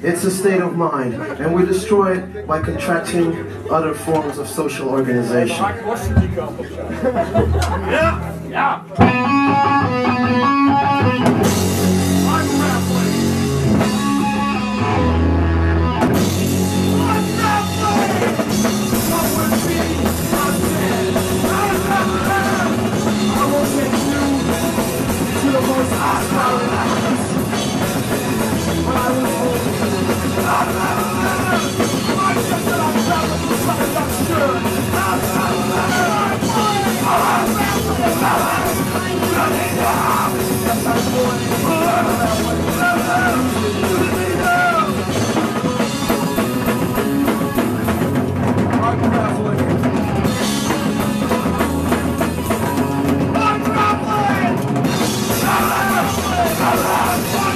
It's a state of mind, and we destroy it by contracting other forms of social organization. yeah, yeah. Reverend! Reverend!